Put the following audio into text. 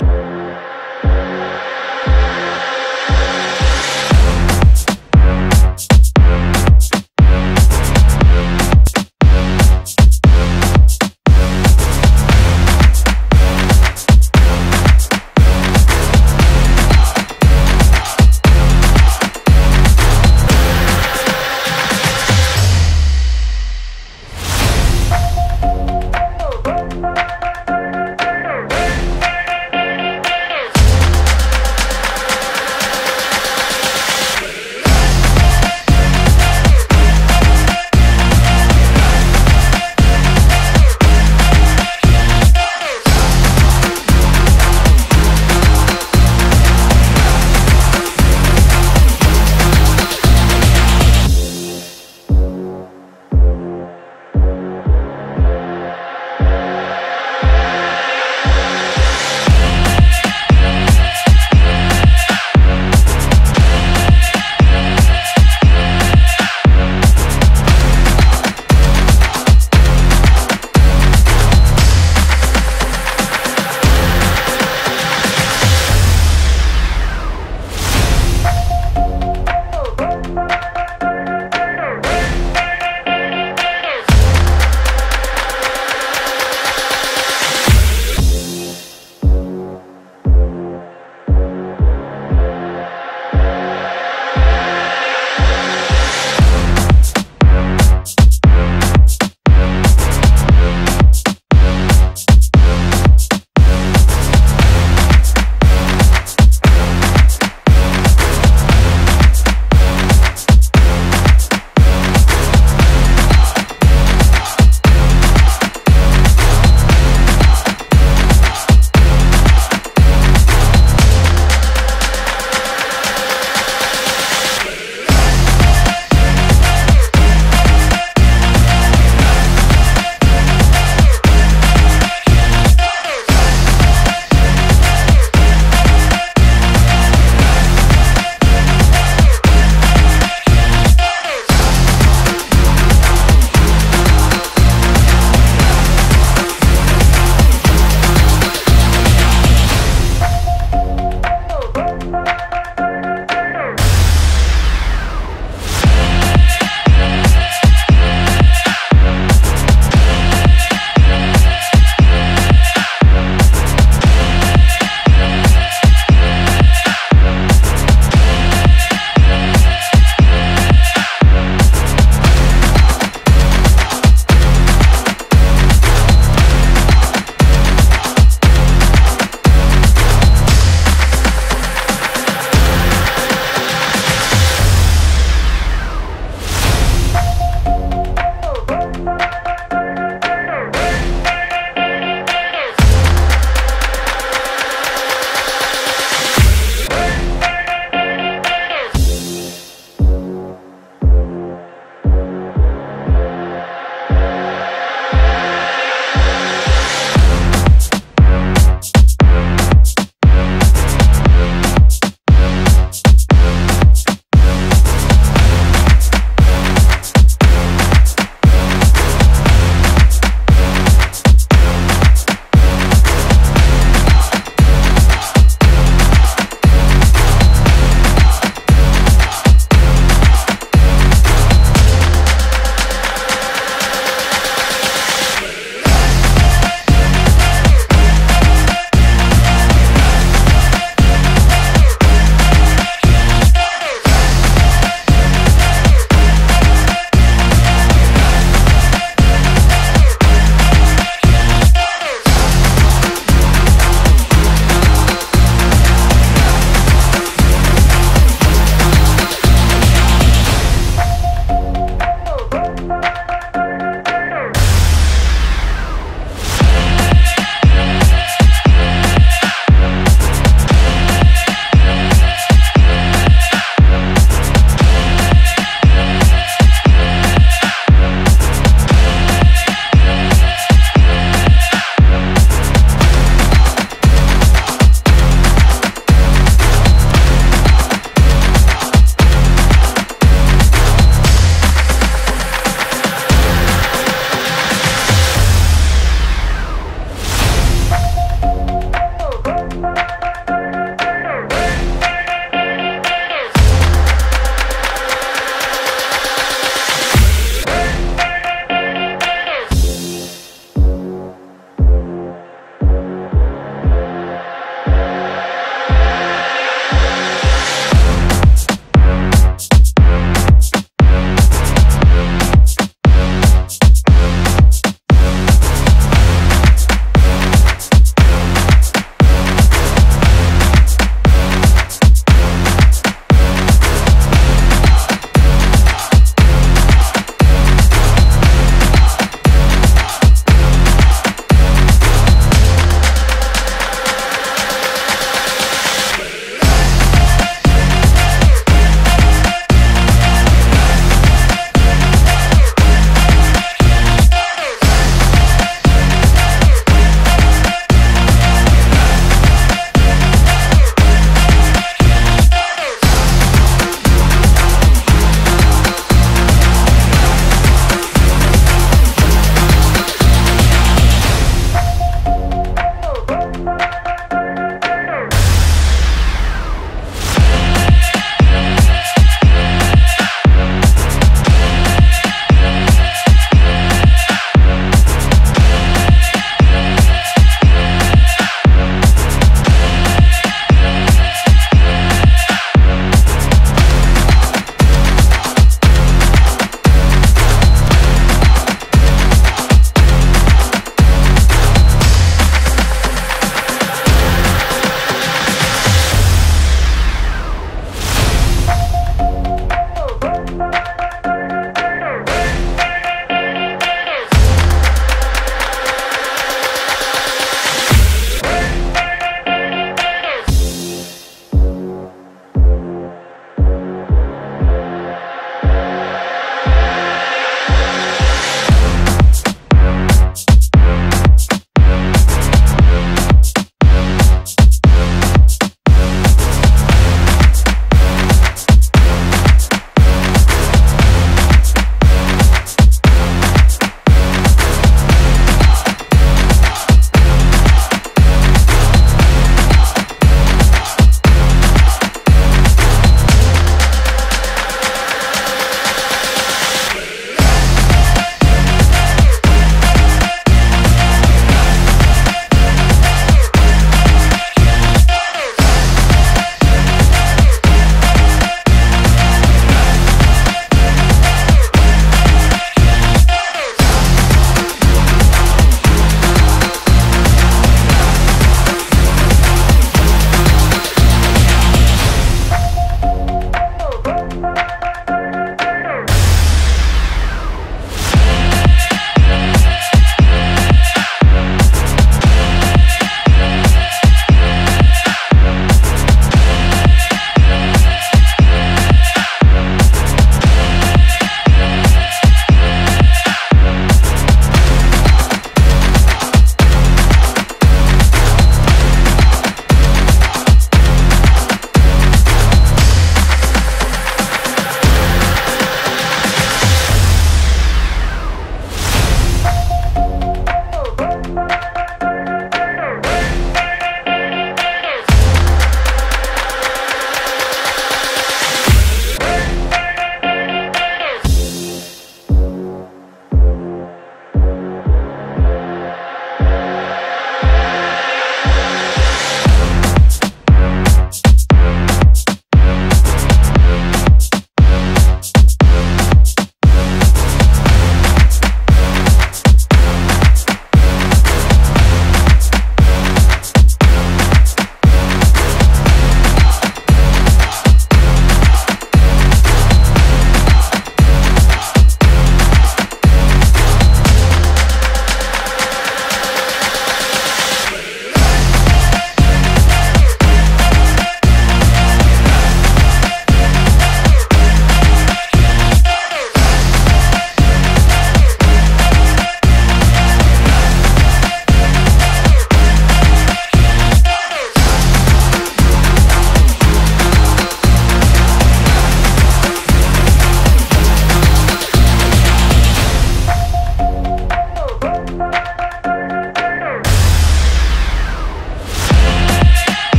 Bye.